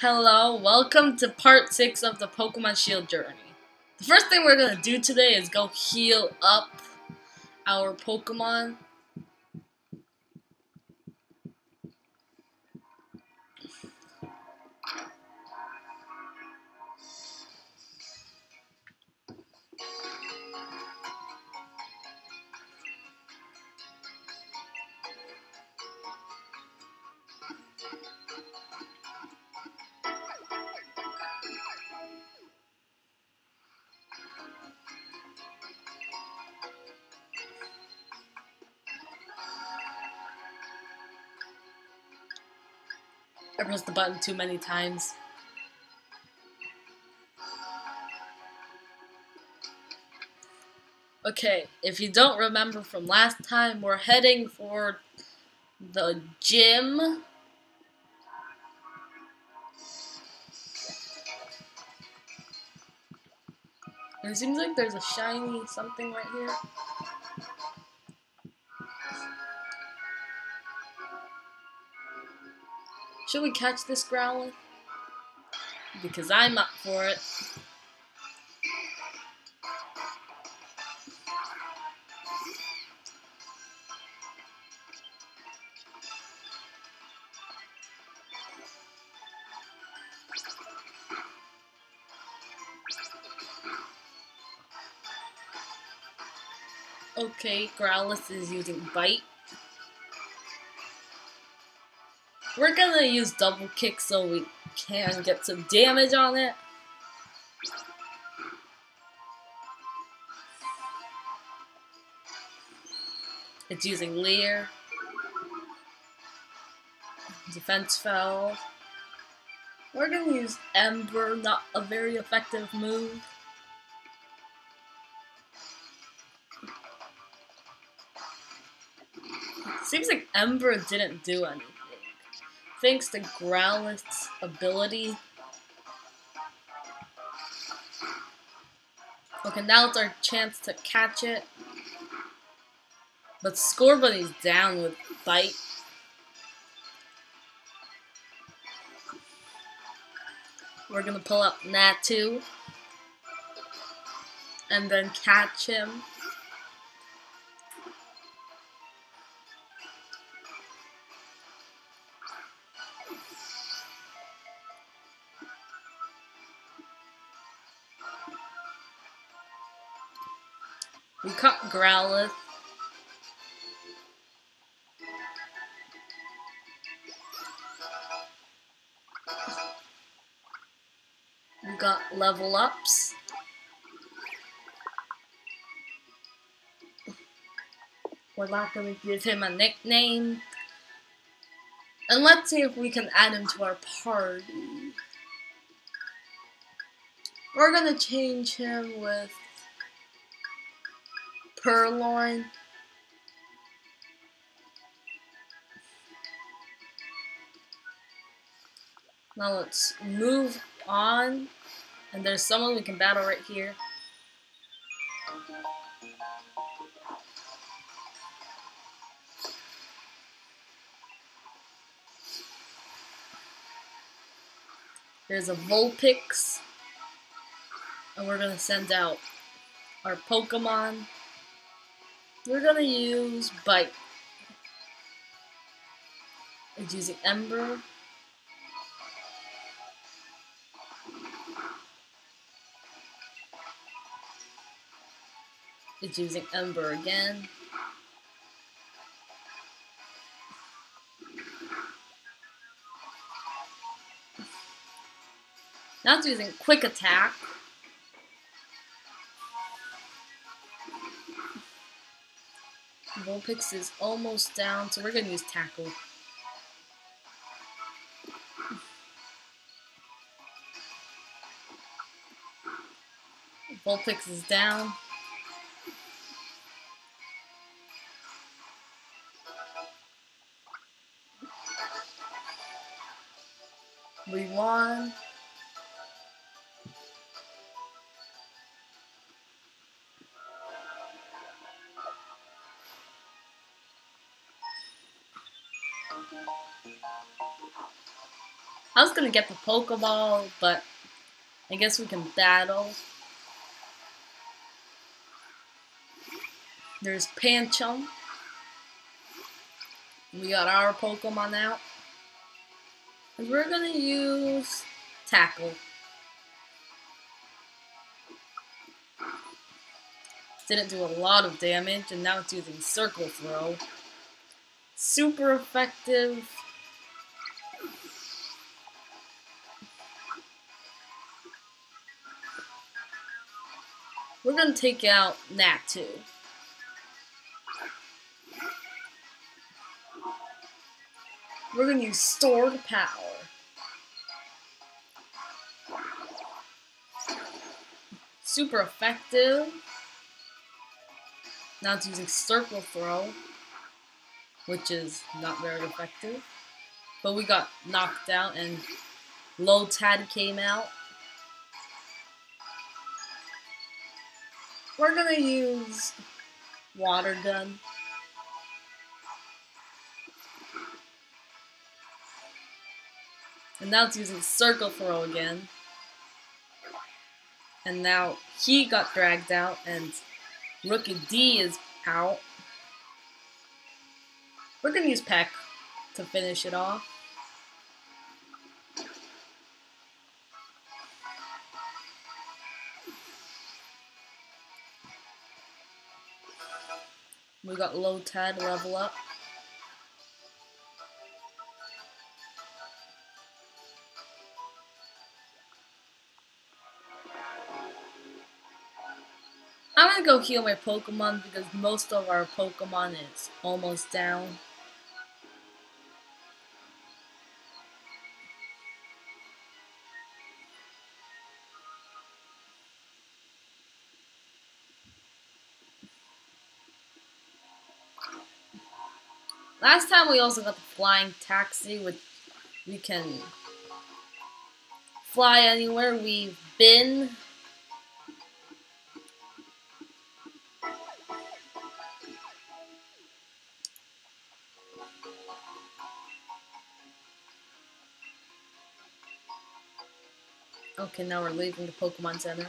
Hello, welcome to part 6 of the Pokemon Shield journey. The first thing we're going to do today is go heal up our Pokemon. I pressed the button too many times. Okay, if you don't remember from last time, we're heading for the gym. it seems like there's a shiny something right here. Should we catch this Growlithe? Because I'm up for it. Okay, Growlithe is using Bite. We're gonna use double kick so we can get some damage on it. It's using Leer. Defense fell. We're gonna use Ember, not a very effective move. Seems like Ember didn't do anything thanks to Growlithe's ability. Okay, now it's our chance to catch it. But Scorbunny's down with Bite. We're gonna pull up Natu. And then catch him. We caught Growlithe. We got level ups. We're not going to give him a nickname. And let's see if we can add him to our party. We're going to change him with Purrloin. Now let's move on. And there's someone we can battle right here. There's a Vulpix. And we're gonna send out our Pokemon we're gonna use Bite. It's using Ember. It's using Ember again. Now it's using Quick Attack. Vulpix is almost down, so we're going to use Tackle. Vulpix is down. We won. Gonna get the Pokeball, but I guess we can battle. There's Pancham. We got our Pokemon out. And we're gonna use Tackle. Didn't do a lot of damage, and now it's using Circle Throw. Super effective. We're gonna take out Natu. We're gonna use stored power. Super effective. Now it's using circle throw, which is not very effective. But we got knocked out and Lotad came out. We're gonna use water gun. And now it's using circle throw again. And now he got dragged out and Rookidee is out. We're gonna use Peck to finish it off. We got Lotad level up. I'm gonna go heal my Pokemon because most of our Pokemon is almost down. Last time we also got the flying taxi, which we can fly anywhere we've been. Okay, now we're leaving the Pokemon Center.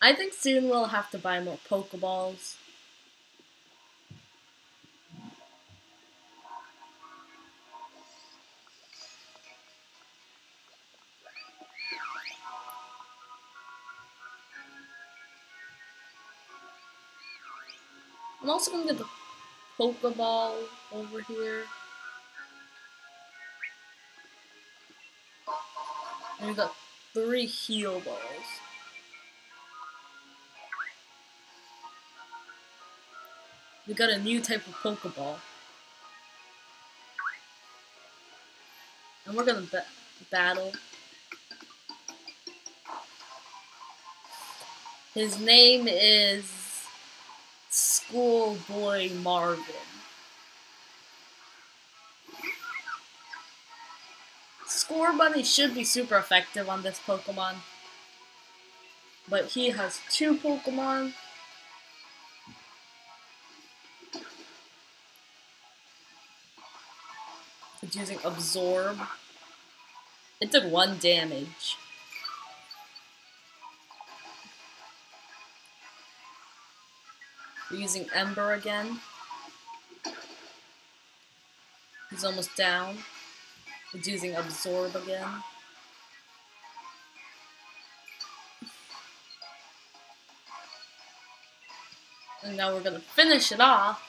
I think soon we'll have to buy more Pokeballs. Also gonna get the Pokeball over here. And we got three heal balls. We got a new type of Pokeball. And we're gonna ba battle. His name is Schoolboy Marvin. Scorbunny should be super effective on this Pokemon. But he has two Pokemon. It's using Absorb. It did one damage. We're using Ember again. He's almost down. It's using Absorb again. And now we're gonna finish it off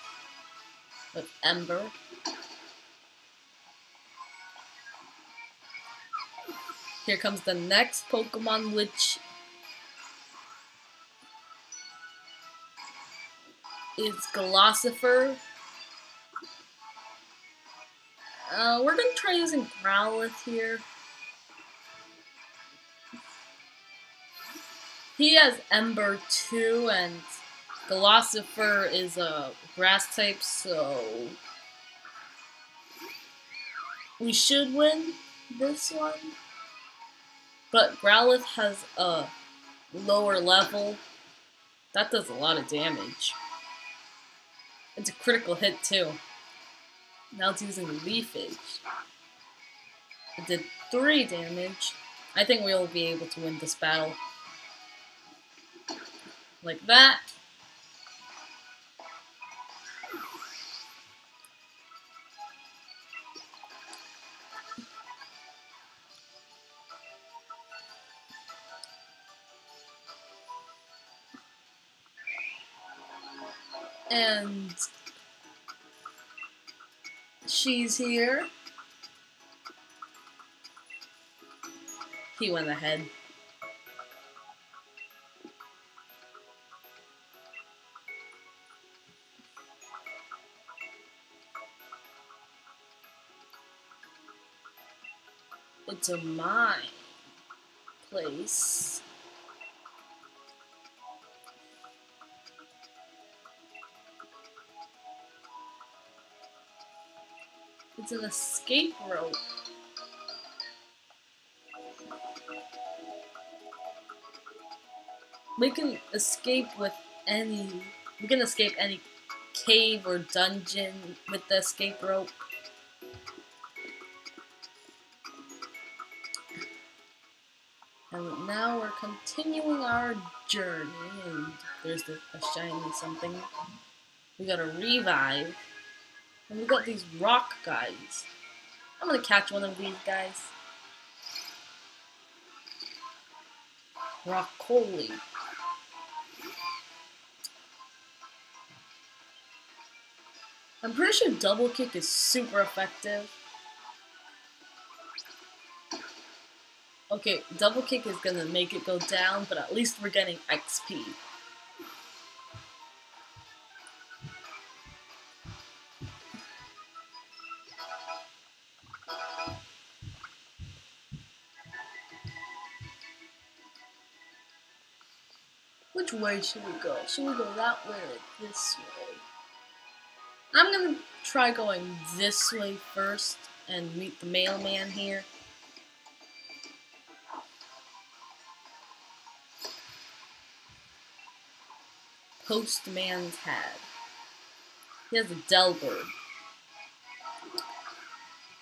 with Ember. Here comes the next Pokemon, which is Gossifleur. Uh, we're gonna try using Growlithe here. He has Ember too, and Gossifleur is a grass type, so we should win this one. But Growlithe has a lower level. That does a lot of damage. It's a critical hit too. Now it's using Leafage. It did 3 damage. I think we'll be able to win this battle. Like that. And she's here. He went ahead. It's a mine place. It's an escape rope. We can escape with any... We can escape any cave or dungeon with the escape rope. And now we're continuing our journey, and there's the, a shiny something. We got a revive. And we got these rock guys. I'm gonna catch one of these guys. Rockoli. I'm pretty sure double kick is super effective. Okay, double kick is gonna make it go down, but at least we're getting XP. Way should we go? Should we go that way or this way? I'm gonna try going this way first and meet the mailman here. Postman's hat. He has a Delibird.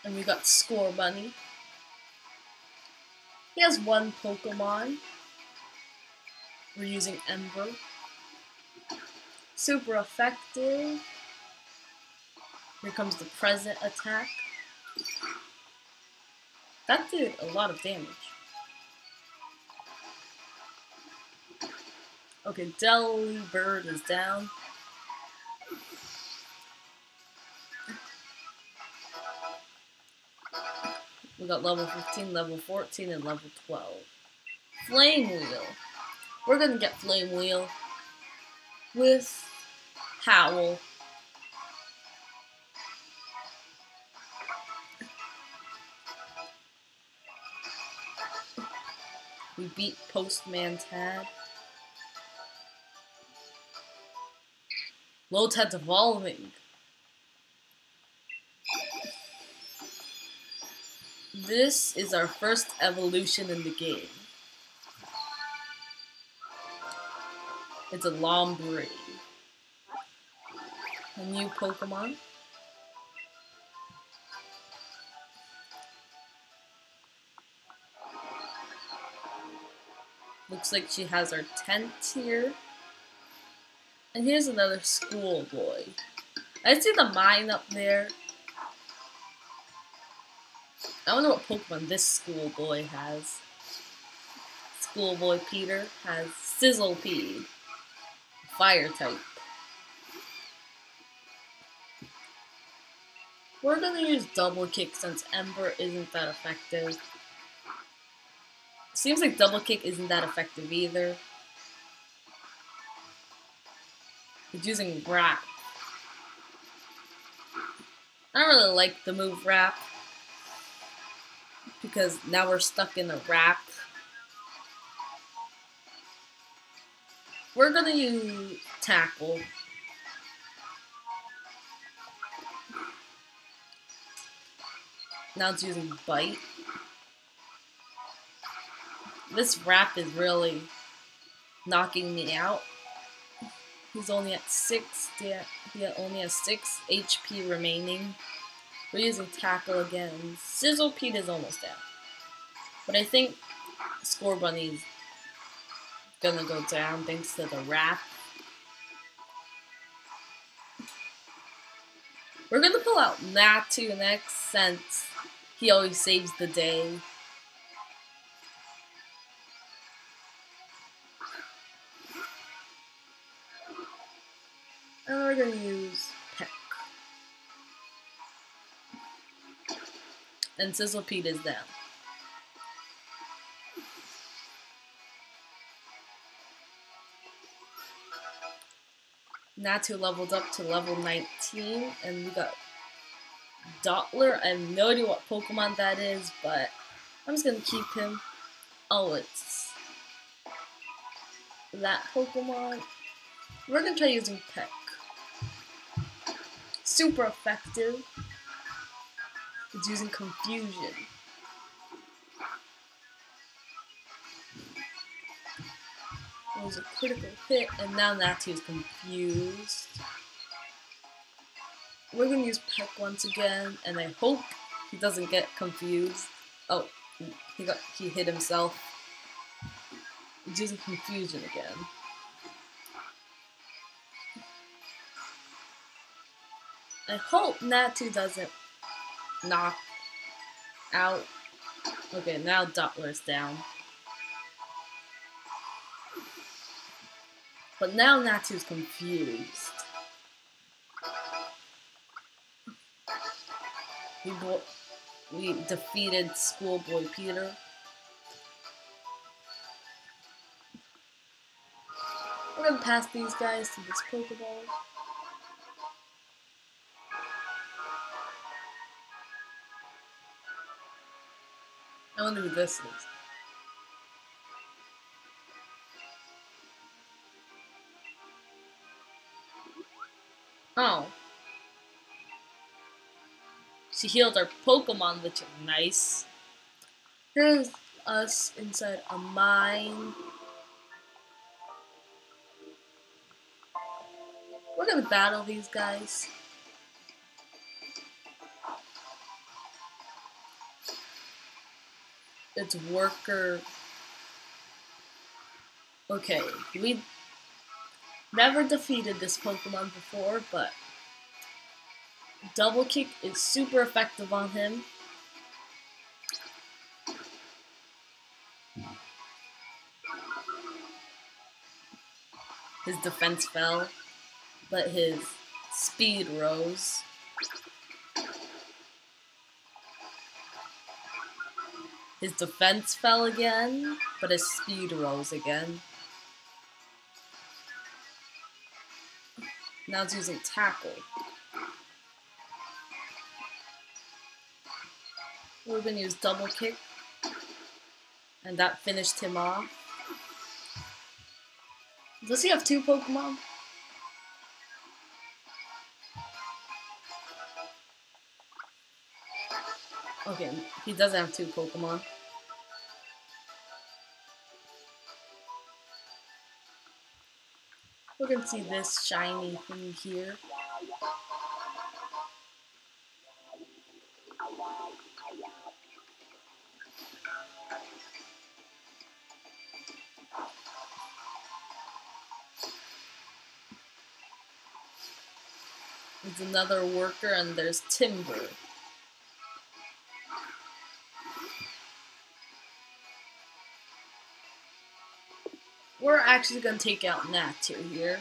And we got Scorbunny. He has one Pokemon. We're using Ember. Super effective. Here comes the present attack. That did a lot of damage. Okay, Delibird is down. We got level 15, level 14, and level 12. Flame Wheel. We're gonna get Flame Wheel with Howl. We beat Postman Tad. Lotad's evolving. This is our first evolution in the game. It's a Lombre. A new Pokemon. Looks like she has her tent here. And here's another schoolboy. I see the mine up there. I wonder what Pokemon this schoolboy has. Schoolboy Peter has Sizzlipede. Fire type. We're gonna use double kick since Ember isn't that effective. Seems like double kick isn't that effective either. It's using wrap. I don't really like the move wrap because now we're stuck in the wrap. We're gonna use tackle. Now it's using bite. This wrap is really knocking me out. He's only at six. He only has six HP remaining. We're using tackle again. Sizzlipede is almost out. But I think Scorbunny's gonna go down thanks to the wrap. We're gonna pull out Natu next since he always saves the day. And we're gonna use Peck. And Sizzlipede is down. Natu leveled up to level 19, and we got Dottler. I have no idea what Pokemon that is, but I'm just gonna keep him. Oh, it's that Pokemon. We're gonna try using Peck. Super effective. It's using Confusion. It was a critical hit, and now Natu is confused. We're gonna use Peck once again, and I hope he doesn't get confused. Oh, he got he hit himself. He's using confusion again. I hope Natu doesn't knock out. Okay, now Dottler's down. But now Natu's confused. We, we defeated Schoolboy Peter. We're gonna pass these guys to this Pokeball. I wonder who this is. Oh. She healed our Pokemon, which is nice. Here's us inside a mine. We're gonna battle these guys. It's worker. Okay, we never defeated this Pokemon before, but Double Kick is super effective on him. His defense fell, but his speed rose. His defense fell again, but his speed rose again. Now it's using tackle. We're gonna use double kick. And that finished him off. Does he have two Pokemon? Okay, he doesn't have two Pokemon. Can see this shiny thing here. It's another worker and there's Timburr. We're actually going to take out Natu here.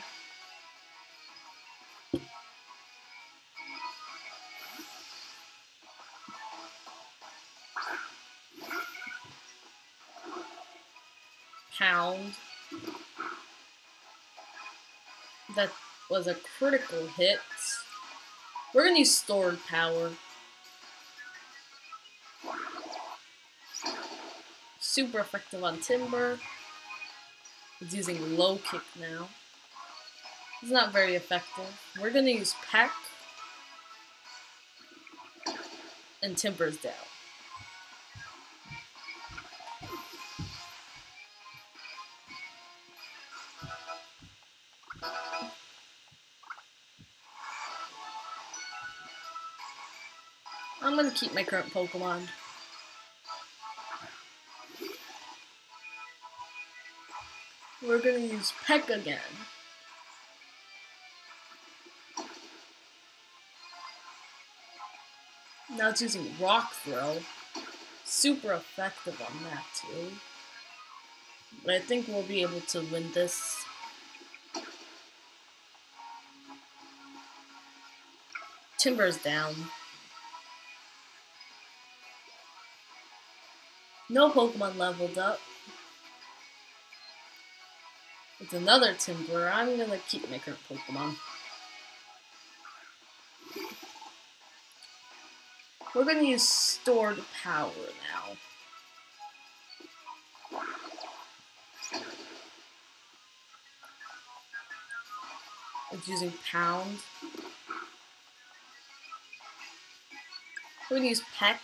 Pound. That was a critical hit. We're going to use stored power. Super effective on Timburr. He's using low kick now. It's not very effective. We're gonna use Peck. And Timburr's down. I'm gonna keep my current Pokemon. We're gonna use Peck again. Now it's using Rock Throw. Super effective on that too. But I think we'll be able to win this. Timburr's down. No Pokemon leveled up. It's another Timburr. I'm gonna keep my current Pokemon. We're gonna use stored power now. It's using pound. We're gonna use peck.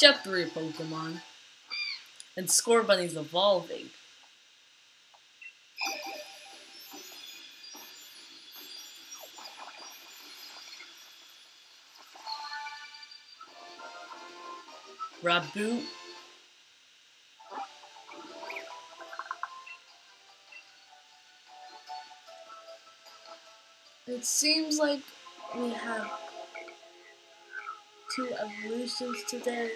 Shut three Pokemon. And Scorbunny's evolving. Raboot. It seems like we have two evolutions today.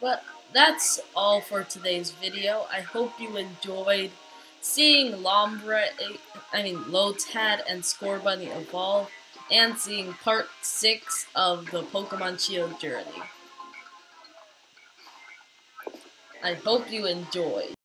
But that's all for today's video. I hope you enjoyed seeing Lombra, I mean Lotad and Scorbunny evolve, and seeing part 6 of the Pokemon Shield journey. I hope you enjoyed.